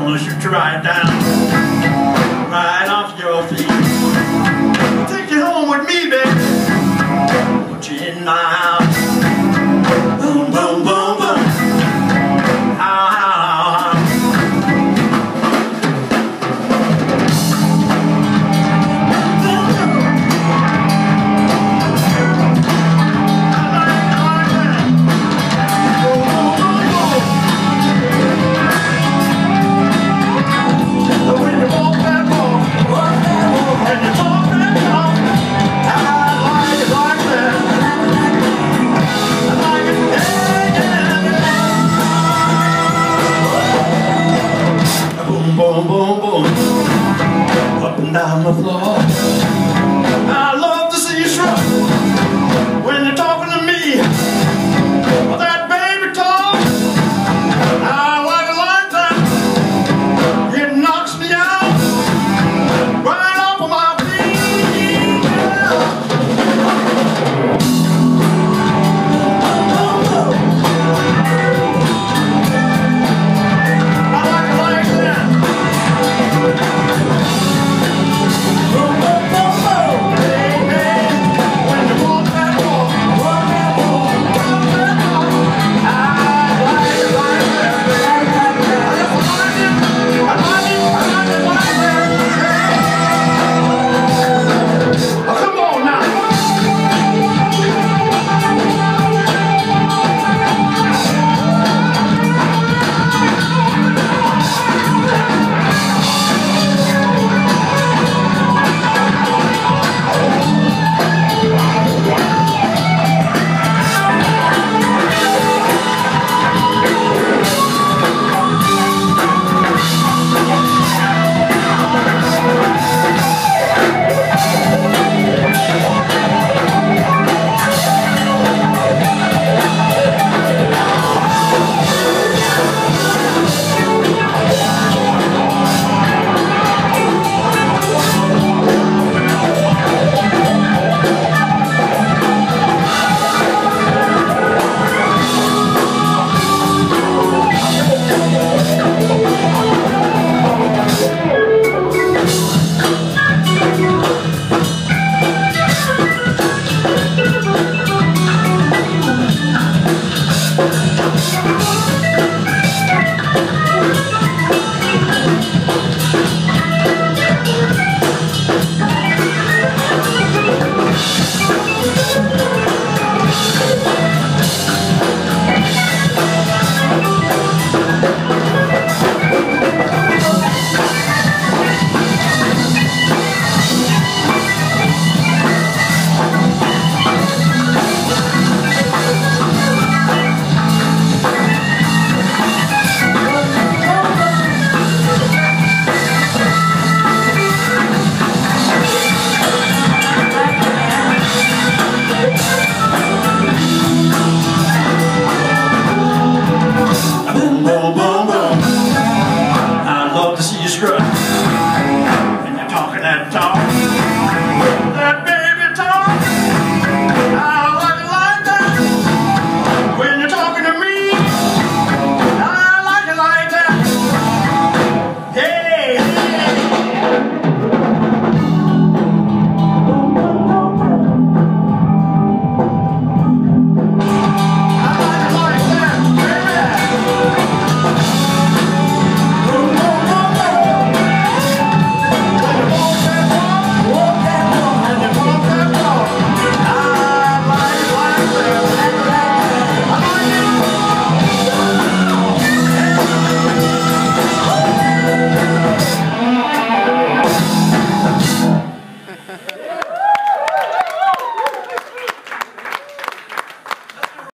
gonna shoot you down, right off your feet. Take you home with me, baby. Put you in my I love to see you shrug.